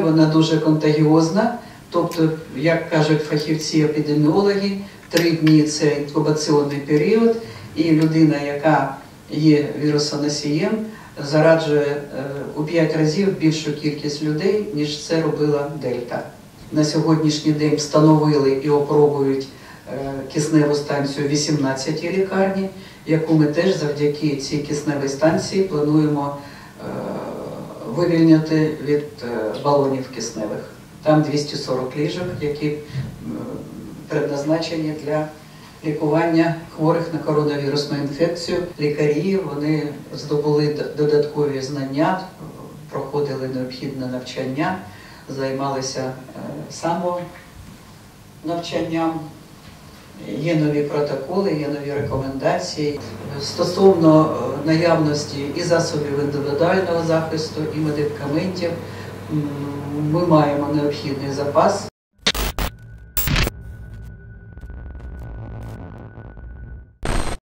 Вона дуже контагіозна, тобто, як кажуть фахівці-епідеміологи, три дні це інкубаційний період, і людина, яка є вірусоносієм, зараджує е, у 5 разів більшу кількість людей, ніж це робила Дельта. На сьогоднішній день встановили і опробують е, кисневу станцію в 18 лікарні, яку ми теж завдяки цій кисневій станції плануємо вивільнити від е, балонів кисневих. Там 240 ліжок, які предназначені для лікування хворих на коронавірусну інфекцію. Лікарі вони здобули додаткові знання, проходили необхідне навчання, займалися е, самонавчанням. Є нові протоколи, є нові рекомендації стосовно наявності і засобів індивідуального захисту, і медикаментів. Ми маємо необхідний запас